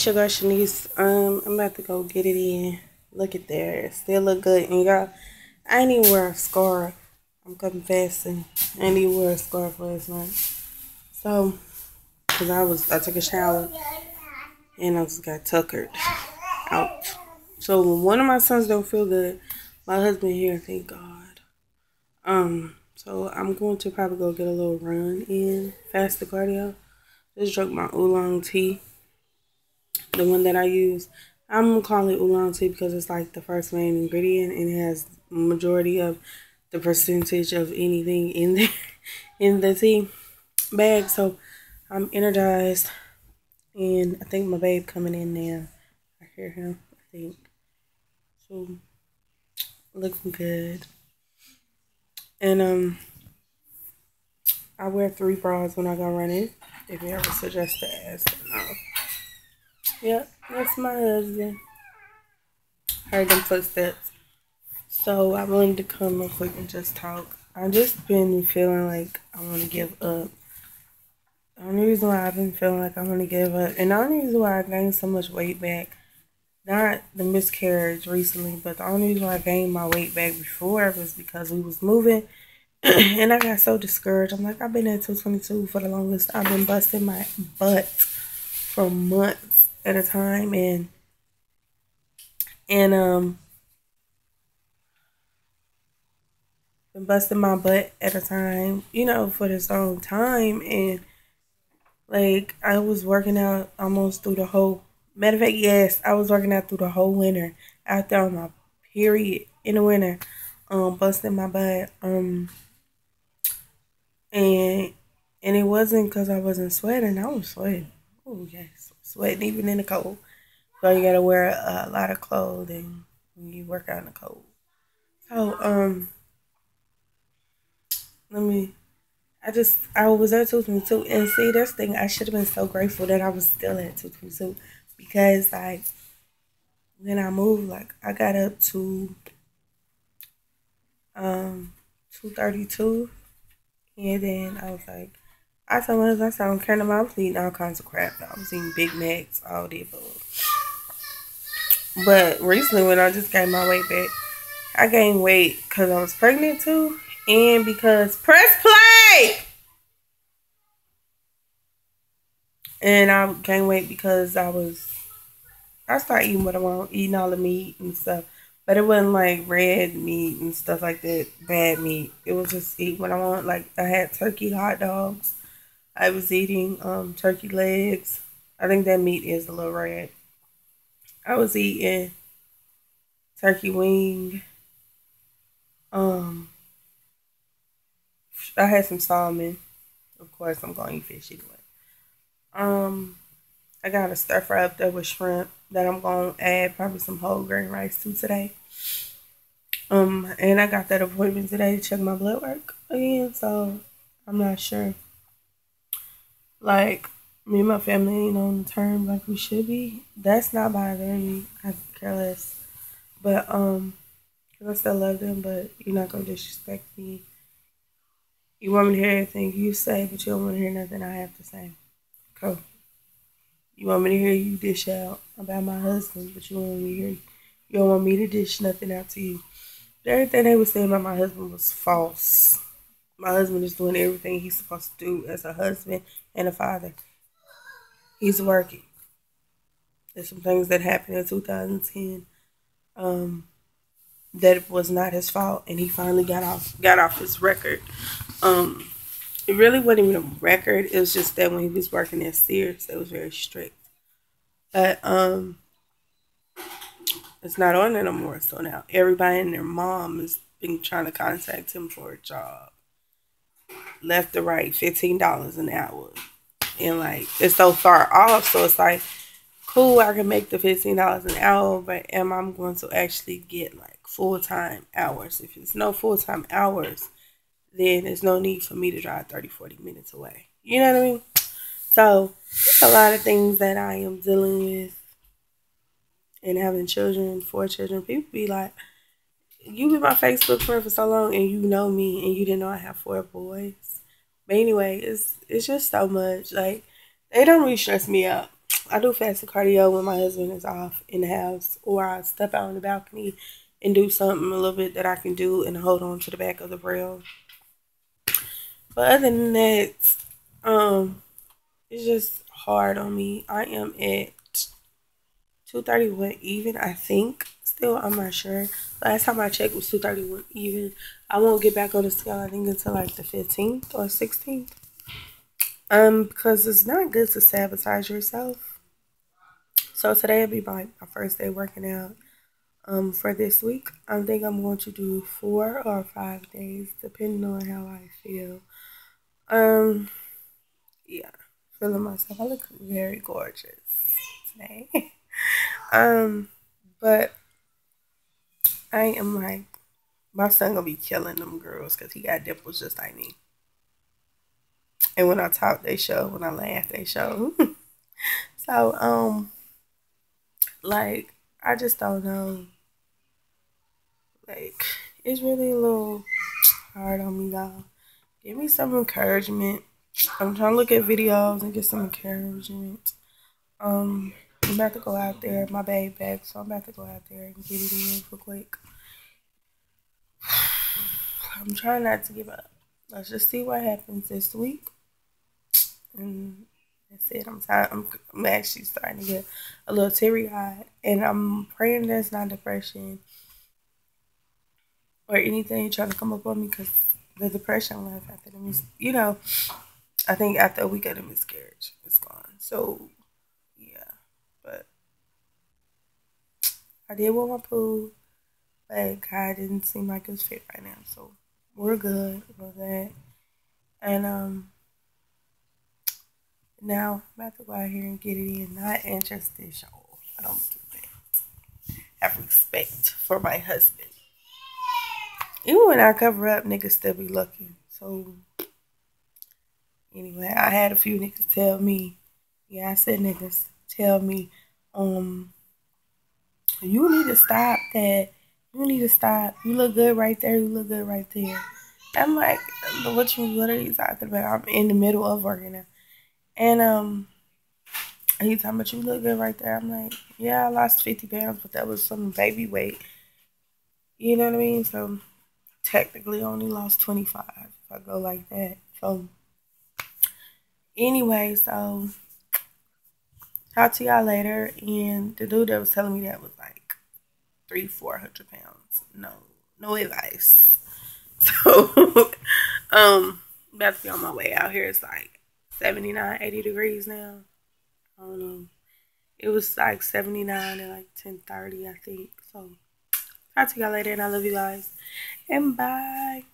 Sugar Shenice, um, I'm about to go get it in. Look at there. Still look good. And y'all, I ain't even wear a scarf. I'm confessing. I ain't even wear a scarf last night. So, because I was, I took a shower. And I just got tuckered out. So, when one of my sons don't feel good. My husband here, thank God. Um, so I'm going to probably go get a little run in. Fasted cardio. Just drink my oolong tea the one that I use. I'm gonna call it oolong tea because it's like the first main ingredient and it has majority of the percentage of anything in the in the tea bag. So I'm energized and I think my babe coming in now. I hear him, I think. So looking good. And um I wear three bras when I go running. If you ever suggest to ask, no. Yep, that's my husband. Heard them footsteps. So I wanted to come real quick and just talk. I've just been feeling like I want to give up. The only reason why I've been feeling like I want to give up, and the only reason why I gained so much weight back, not the miscarriage recently, but the only reason why I gained my weight back before was because we was moving, and I got so discouraged. I'm like, I've been at 222 for the longest. I've been busting my butt for months at a time and and um been busting my butt at a time, you know, for this long time and like I was working out almost through the whole matter of fact, yes, I was working out through the whole winter out there on my period in the winter, um, busting my butt. Um and and it wasn't because I wasn't sweating, I was sweating. Oh yes sweating even in the cold. So you gotta wear a, lot of clothing when you work out in the cold. So um, let me. I just I was at two twenty two, and see this thing. I should have been so grateful that I was still at two twenty two because like when I moved, like I got up to um two thirty two, and then I was like I told my I said, I don't care. I was eating all kinds of crap. I was eating Big Macs, all above. But recently, when I just gained my weight back, I gained weight because I was pregnant too, and because press play. And I gained weight because I was, I started eating what I want, eating all the meat and stuff. But it wasn't like red meat and stuff like that, bad meat. It was just eat what I want. Like I had turkey hot dogs I was eating um, turkey legs. I think that meat is a little red. I was eating turkey wing. Um, I had some salmon. Of course, I'm going to eat fish anyway. Um, I got a stir fry up there with shrimp that I'm going to add probably some whole grain rice to today. Um, and I got that appointment today to check my blood work again, so I'm not sure like me and my family ain't on terms like we should be. That's not bothering me. I care less. But um, cause I still love them, but you're not gonna disrespect me. You want me to hear everything you say, but you don't want to hear nothing I have to say. Cool. You want me to hear you dish out about my husband, but you don't want me to hear you don't want me to dish nothing out to you. Everything they were saying about my husband was false. My husband is doing everything he's supposed to do as a husband and a father. He's working. There's some things that happened in 2010 um, that was not his fault, and he finally got off got off his record. Um, it really wasn't even a record. It was just that when he was working at Sears, it was very strict. But um, it's not on there no more. So now everybody and their mom has been trying to contact him for a job left to right, fifteen dollars an hour, and like it's so far off. So it's like, cool, I can make the fifteen dollars an hour, but am I going to actually get like full time hours? If it's no full time hours, then there's no need for me to drive 30, 40 minutes away. You know what I mean? So it's a lot of things that I am dealing with and having children, four children. People be like, you be my Facebook friend for so long and you know me and you didn't know I have four boys. But anyway, it's it's just so much. Like they don't really stress me out. I do fasted cardio when my husband is off in the house, or I step out on the balcony and do something a little bit that I can do and hold on to the back of the rail. But other than that, um, it's just hard on me. I am at 231 even, I think. Still, I'm not sure. Last time I checked was 231 even. I won't get back on the scale, I think, until like the 15th or 16th. Um, because it's not good to sabotage yourself. So today will be my, my first day working out. Um, for this week, I think I'm going to do four or five days, depending on how I feel. Um, yeah, feeling myself. I look very gorgeous today. um, but I am like, my son gonna be killing them girls because he got dimples just like me. And when I talk, they show. When I laugh, they show. so, um, like, I just don't know. Like, it's really a little hard on me, y'all. Give me some encouragement. I'm trying to look at videos and get some encouragement. Um, I'm about to go out there. My baby back, so I'm about to go out there and get it in real quick. I'm trying not to give up. Let's just see what happens this week. And that's it. I'm tired. I'm, I'm actually starting to get a little teary eyed, and I'm praying that's not depression or anything trying to come up on me because the depression left after the mis- you know, I think after a week of the miscarriage, it's gone. So yeah, but I did want my pool, but God didn't seem like it was fit right now. So we're good with that, and um. Now I'm about to go out here and get it in. Not interested, y'all. I don't do that. Have respect for my husband. Even when I cover up, niggas still be looking. So anyway, I had a few niggas tell me, yeah, I said niggas tell me, um, you need to stop that. You need to stop. You look good right there. You look good right there. I'm like, what you what are you talking about? I'm in the middle of working out. And um he's talking about you look good right there. I'm like, yeah, I lost fifty pounds, but that was some baby weight. You know what I mean? So technically only lost 25 if I go like that. So anyway, so talk to y'all later. And the dude that was telling me that was like three, four hundred pounds. No, no advice. So um about to be on my way out here. It's like 79, 80 degrees now. I don't know. It was like 79 and like 1030, I think. So talk to y'all later and I love you guys. And bye.